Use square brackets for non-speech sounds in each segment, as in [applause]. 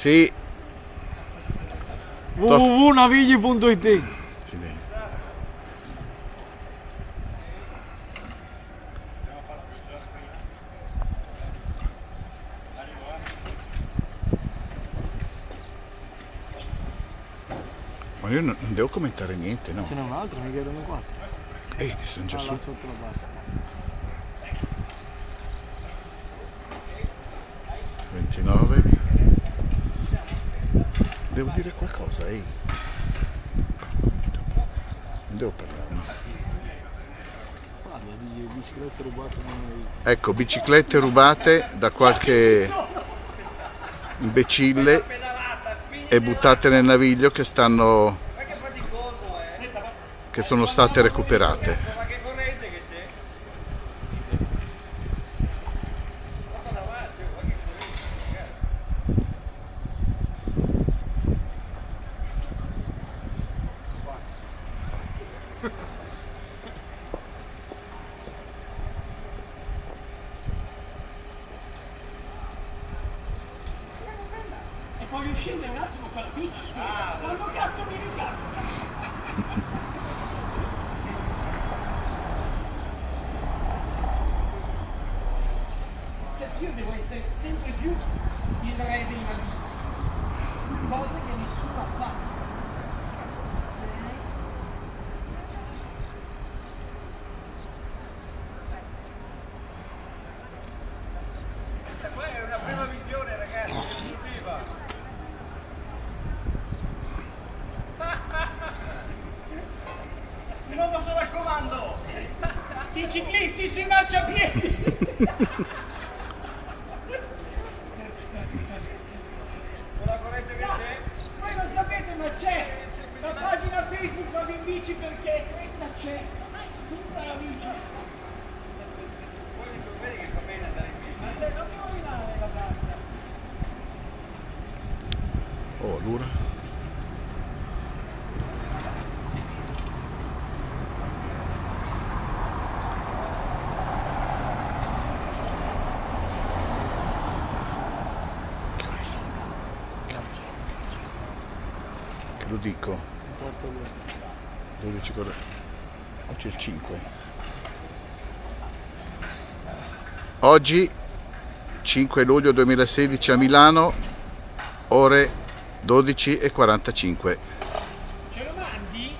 Sì. www.navigli.it Sì. Ma io non devo commentare niente, no? Ce n'è un altro, mi chiedono qua. Ehi, ti sono già Ah, su. sotto la barca. 29. Devo dire qualcosa, ehi. Non devo parlare. biciclette rubate. Ecco, biciclette rubate da qualche imbecille e buttate nel naviglio che stanno che sono state recuperate. E voglio scendere un attimo per la bici, scusa. Quando cazzo mi riscatto? Cioè io devo essere sempre più il re dei navigli. Cosa che nessuno ha fatto. Il nuovo sono al comando! [laughs] I ciclisti sui marciapiedi! [laughs] Con la corrente che c'è, Voi non sapete ma c'è! La pagina Facebook vado in bici perché questa c'è! Tutta la bici! poi tu vedi che fa bene andare in bici. Aspetta, non mi rovinare la barca! Oh, allora. Che ore sono? Che ore sono? Che sono? Che lo dico? 12 con... Oggi è il 5. Oggi 5 luglio 2016 a Milano, ore 12 e 45. Ce lo mandi?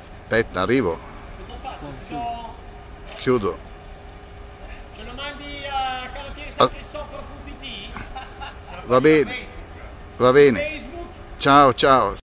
Aspetta, arrivo, Cosa faccio? Chiudo. Ce lo mandi a canottiere Ah. San Cristoforo.it? Va bene, va bene. Ciao, ciao.